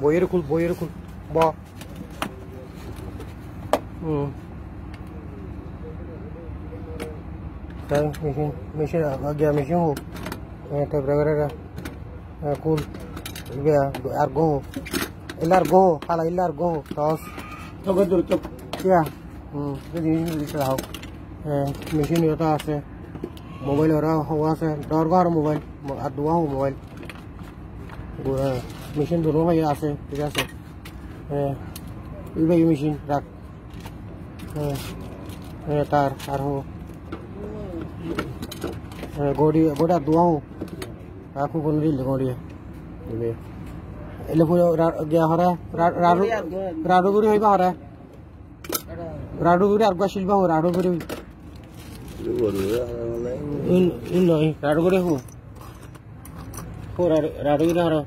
Boy yeri kul, boy yeri kul. Ba. Hmm. Time machine machine आ गया machine हो तो वगैरह कूल गया यार गो ಎಲ್ಲಾರು ಗೋ ಅಲ್ಲ ಎಲ್ಲಾರು ಗೋ ಟಾಸ್ ತಗೊಂಡ್ರು ಯಾ ಹಾವು ಮೆಷಿನ್ ಇರ್ತಾ ಆಸೆ ಮೊಬೈಲ್ ಇರೋ ಹೋಗಾಸೆ ಡೋರ್ಗಾರ ಮೊಬೈಲ್ ಅದು ಮೊಬೈಲ್ मशीन धुलूँगा यहाँ से ठीक है सर ये मशीन रख। तार तार हो। गोड़ी गोड़ा दुआ हूँ। आँखों को नहीं गोड़ी है। गया हो रहा है? राडू राडू गुरी है हो है। राडू गुरी आपका शिल्प हो राडू गुरी इन इन नहीं राडू गुरी हो। राडू गुरी हो।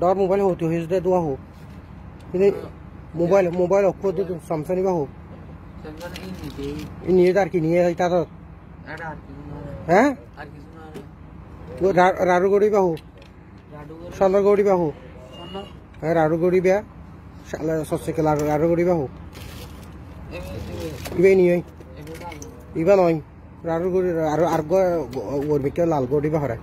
ডর মোবাইল হোক হিজ দে দোয়া হোক কিন্তু মোবাইল মোবাইল অক্ষ দে স্যামসাং বা হোক নিয়ে আর কি নিয়ে তার হ্যাঁ রাড়ুগড়ি বা হোক সালারগড়ি বা হোক হ্যাঁ রাড়ুগড়ি বা সস্যকে রাড়ুগড়ি বা হোক ইবাই নিয়ে ইবা নয় রাড়ুগড়ি আর আর লালগড়ি বা হরায়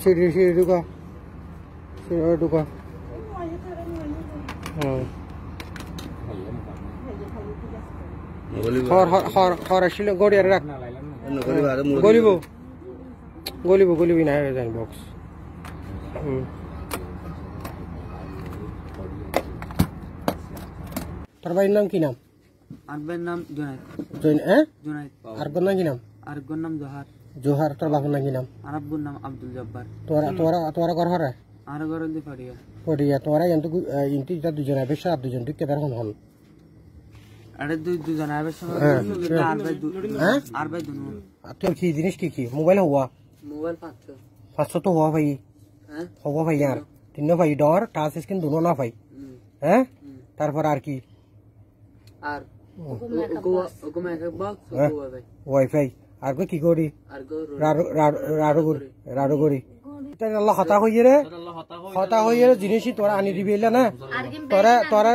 সিঁড়ি সিঁড়ি ঢুকা সিঁড়ি ঢুকা হুম হর হর হর হর আসলে গড়িয়ার রাখ গলিব গলিব গলিবি না জানি বক্স হুম তোর বাড়ির নাম কি নাম আরবের নাম জুনাইদ জৈন হ্যাঁ জুনাইদ আর কোন নাম কি নাম আরবর নাম জোহার জোহার তোর বাপের নাম কি নাম আরব্বুর নাম আব্দুল জব্বার তোরা তোরা তোরা ঘর হরে আর গরল দি ফাড়িয়া পড়িয়া তোরা কিন্তু ইন্টি যা দুজন বেশ আর দুজন তুই কেদার হন হন আরে দুই দুজন আরবের সঙ্গে হ্যাঁ। আরবে হ্যাঁ আরবে দুনো আর তোর কি জিনিস কি কি মোবাইল হওয়া মোবাইল পাঁচশো পাঁচশো তো হওয়া ভাই হ্যাঁ হওয়া ভাই আর তিন ভাই ডর টাচ স্ক্রিন দুনো না ভাই হুম, হ্যাঁ হুম। তারপর আর কি আর ওয়াইফাই আর কি করি রাড়ো করি আল্লাহ হতা হইয়ে রে হতা হইয়ে জিনিসই তোরা আনি দিবি না তোরা তোরা